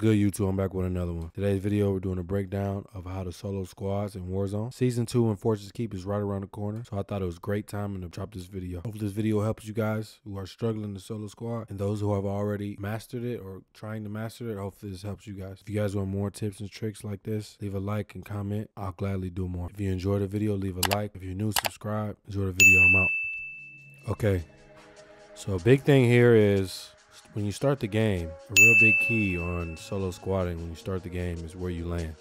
Good YouTube? I'm back with another one. Today's video, we're doing a breakdown of how to solo squads in Warzone. Season 2 in Fortunes Keep is right around the corner, so I thought it was great timing to drop this video. Hopefully this video helps you guys who are struggling to solo squad and those who have already mastered it or trying to master it. Hopefully this helps you guys. If you guys want more tips and tricks like this, leave a like and comment. I'll gladly do more. If you enjoyed the video, leave a like. If you're new, subscribe. Enjoy the video. I'm out. Okay, so a big thing here is when you start the game, a real big key on solo squatting when you start the game is where you land.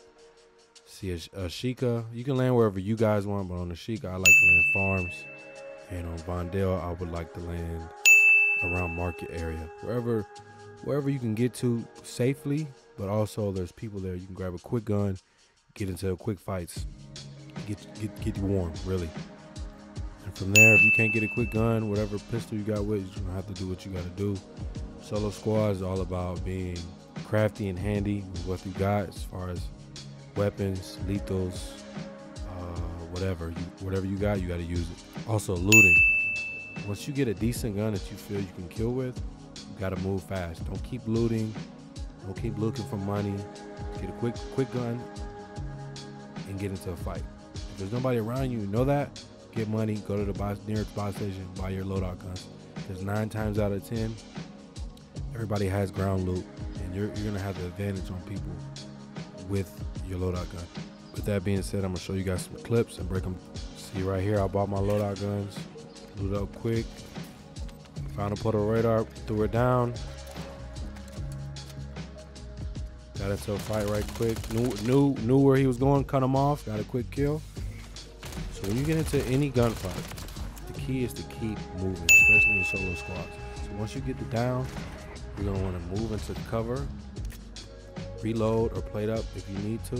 See, Ashika, you can land wherever you guys want, but on the Ashika, I like to land farms. And on Vondel, I would like to land around market area. Wherever wherever you can get to safely, but also there's people there. You can grab a quick gun, get into quick fights, get get get you warm, really. And from there, if you can't get a quick gun, whatever pistol you got with, you're gonna have to do what you gotta do. Solo squad is all about being crafty and handy with what you got as far as weapons, lethals, uh, whatever. You, whatever you got, you got to use it. Also, looting. Once you get a decent gun that you feel you can kill with, you got to move fast. Don't keep looting. Don't keep looking for money. Get a quick, quick gun and get into a fight. If there's nobody around you, know that. Get money. Go to the buy, nearest buy station. Buy your loadout guns. Because nine times out of ten, everybody has ground loot, and you're, you're gonna have the advantage on people with your loadout gun. With that being said, I'm gonna show you guys some clips and break them. See right here, I bought my loadout guns, loot up quick, found a portable radar, threw it down, got into a fight right quick, knew, knew, knew where he was going, cut him off, got a quick kill. So when you get into any gunfight, the key is to keep moving, especially in solo squads. So once you get the down, you're gonna wanna move into cover, reload or plate up if you need to.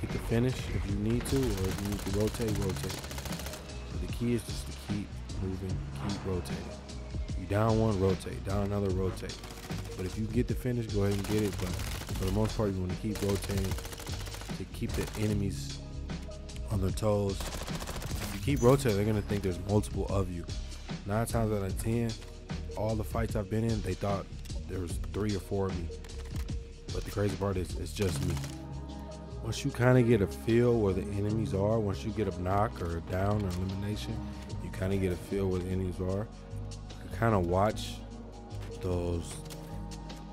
Get the finish if you need to, or if you need to rotate, rotate. But the key is just to keep moving, keep rotating. You down one, rotate, down another, rotate. But if you get the finish, go ahead and get it. But for the most part, you wanna keep rotating to keep the enemies on their toes. If you keep rotating, they're gonna think there's multiple of you. Nine times out of ten, all the fights I've been in, they thought there was three or four of me. But the crazy part is, it's just me. Once you kind of get a feel where the enemies are, once you get a knock or a down or elimination, you kind of get a feel where the enemies are. You kind of watch those.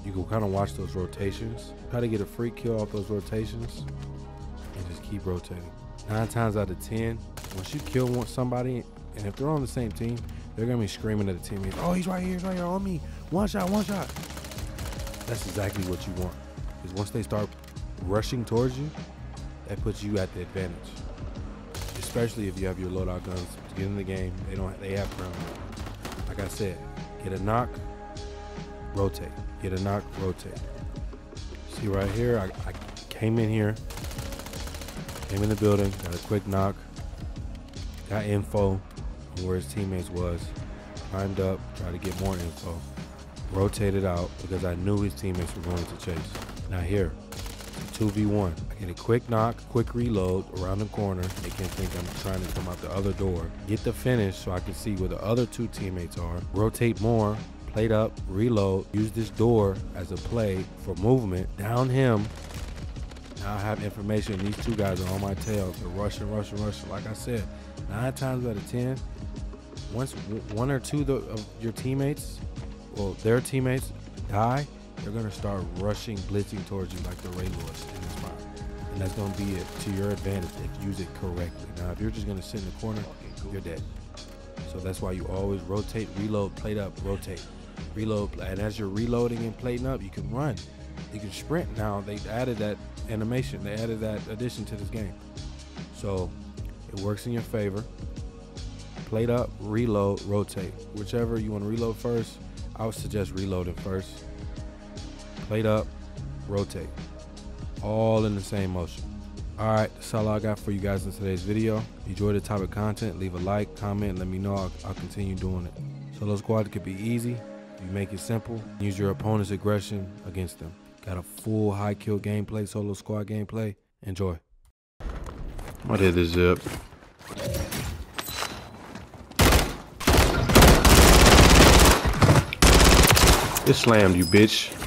You can kind of watch those rotations. Try to get a free kill off those rotations, and just keep rotating. Nine times out of ten, once you kill somebody, and if they're on the same team, they're gonna be screaming at the teammates, "Oh, he's right here, he's right here on me! One shot, one shot!" That's exactly what you want. Because once they start rushing towards you, that puts you at the advantage. Especially if you have your loadout guns to get in the game. They don't. They have ground. Like I said, get a knock, rotate. Get a knock, rotate. See right here, I, I came in here, came in the building, got a quick knock, got info, where his teammates was, climbed up, tried to get more info, rotated out because I knew his teammates were going to chase. Now here, 2v1. I get a quick knock, quick reload around the corner. They can't think I'm trying to come out the other door. Get the finish so I can see where the other two teammates are. Rotate more, plate up, reload, use this door as a play for movement. Down him. Now I have information. These two guys are on my tail. They're rushing, rushing, rushing. Like I said, nine times out of ten, once one or two of your teammates, well, their teammates die, they're gonna start rushing, blitzing towards you like the Ray Lewis in this spot, and that's gonna be it to your advantage if you use it correctly. Now, if you're just gonna sit in the corner, you're dead. So that's why you always rotate, reload, plate up, rotate, reload, and as you're reloading and plating up, you can run, you can sprint. Now they added that animation, they added that addition to this game, so it works in your favor plate up, reload, rotate. Whichever you want to reload first, I would suggest reloading first. Plate up, rotate. All in the same motion. All right, that's all I got for you guys in today's video. Enjoy the type of content, leave a like, comment, let me know. I'll, I'll continue doing it. Solo squad could be easy. You make it simple, use your opponent's aggression against them. Got a full high kill gameplay, solo squad gameplay. Enjoy. I did the zip. It slammed you, bitch.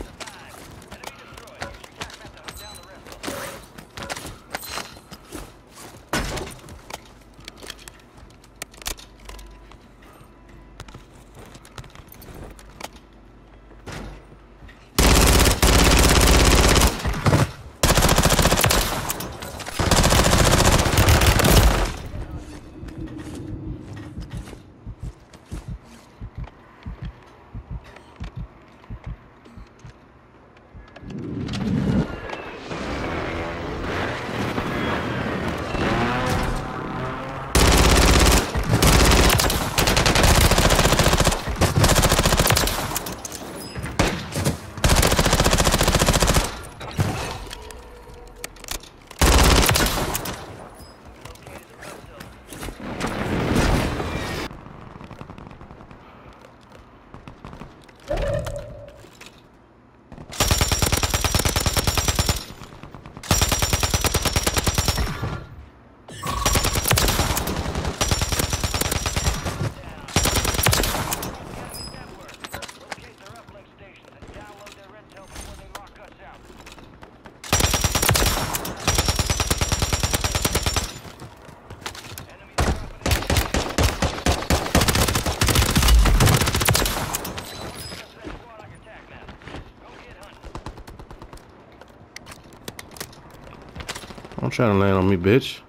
Try to land on me, bitch.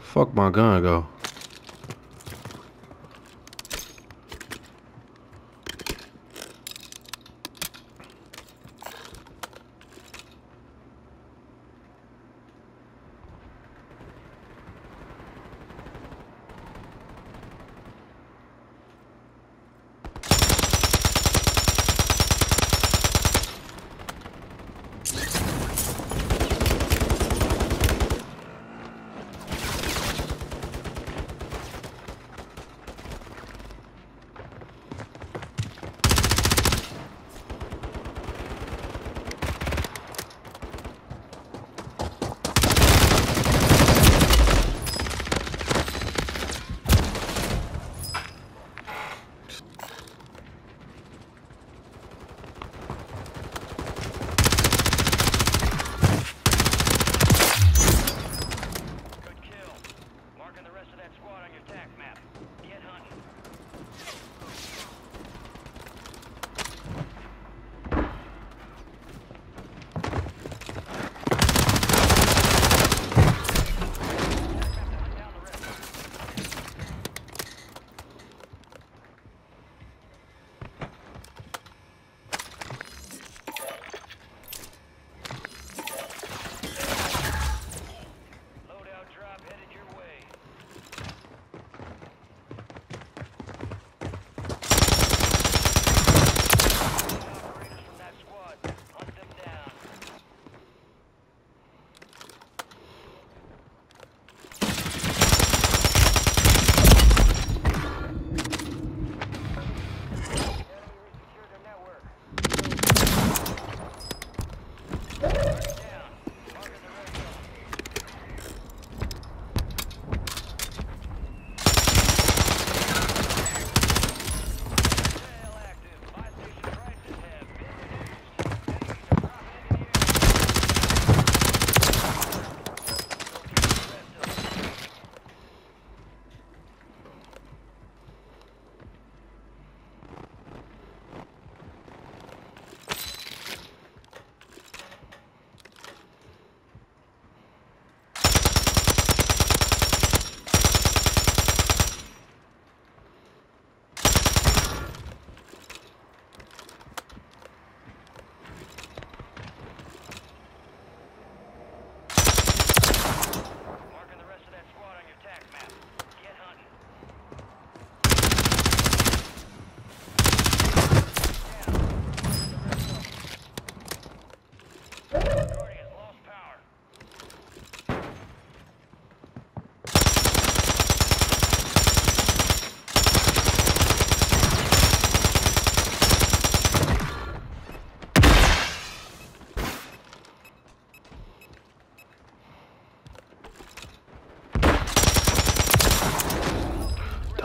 Fuck my gun go.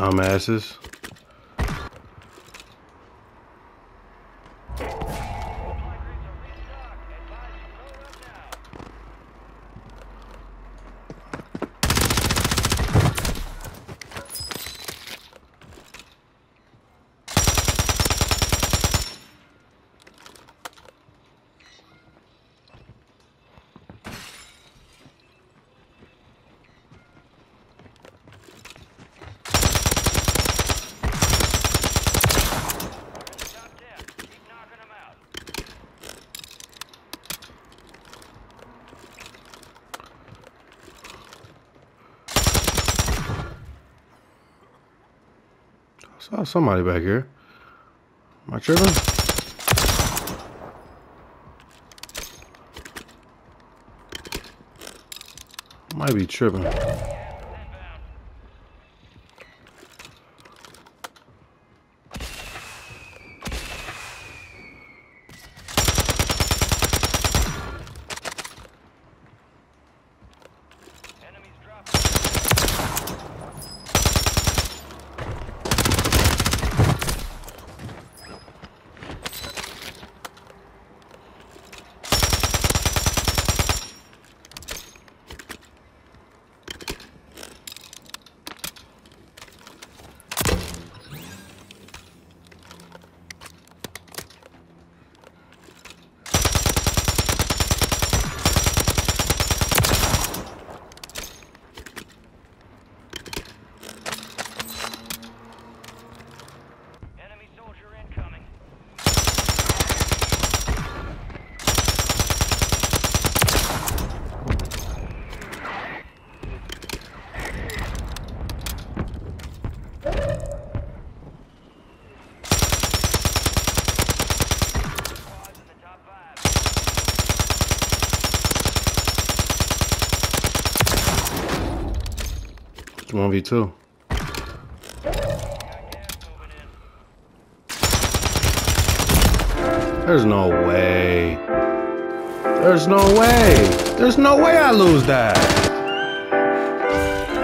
Dumbasses. Saw somebody back here. Am I tripping? Might be tripping. 1v2. There's no way. There's no way. There's no way I lose that.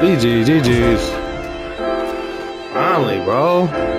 GG, GG's. Finally, bro.